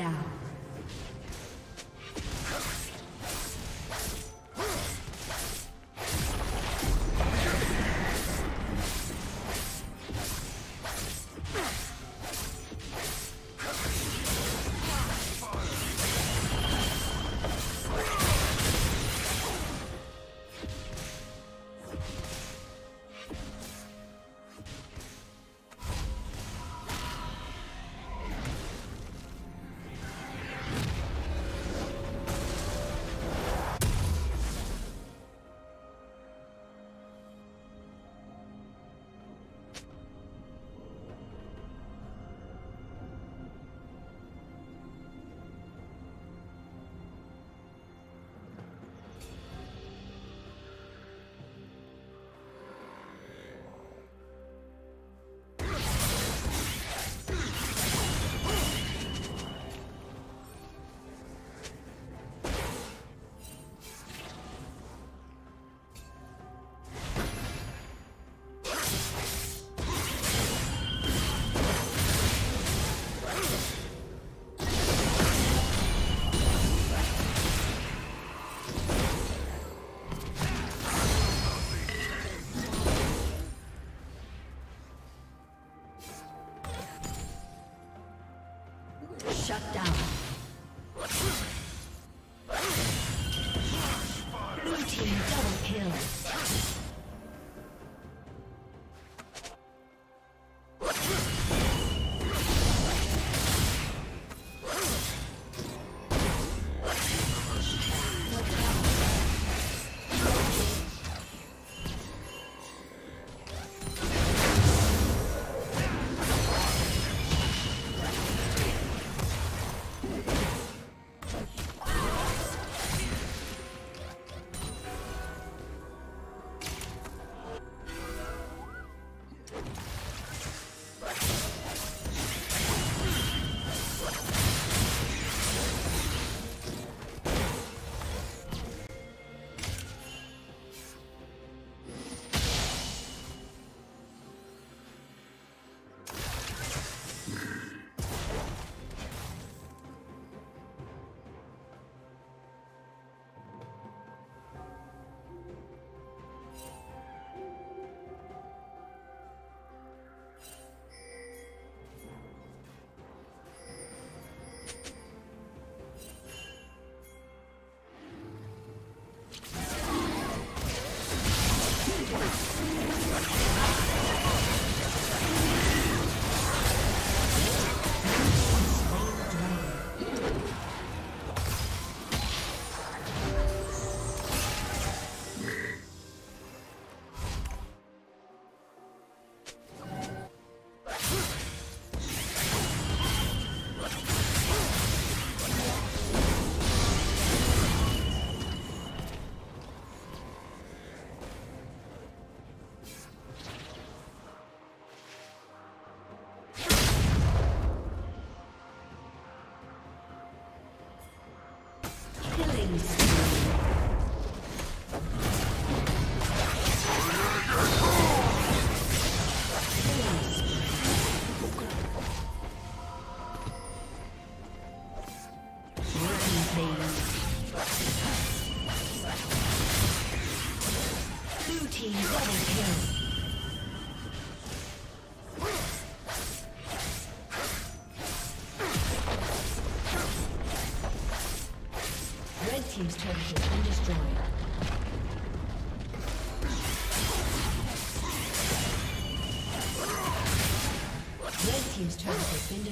down. Kill.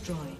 Destroyed.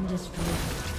been destroyed.